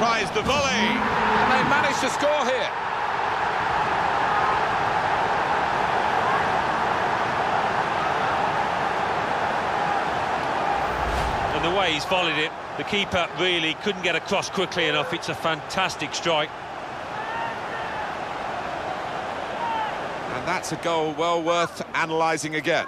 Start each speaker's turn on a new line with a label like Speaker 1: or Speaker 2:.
Speaker 1: tries the volley.
Speaker 2: And they managed to score here.
Speaker 3: And the way he's volleyed it, the keeper really couldn't get across quickly enough. It's a fantastic strike.
Speaker 1: And that's a goal well worth analysing again.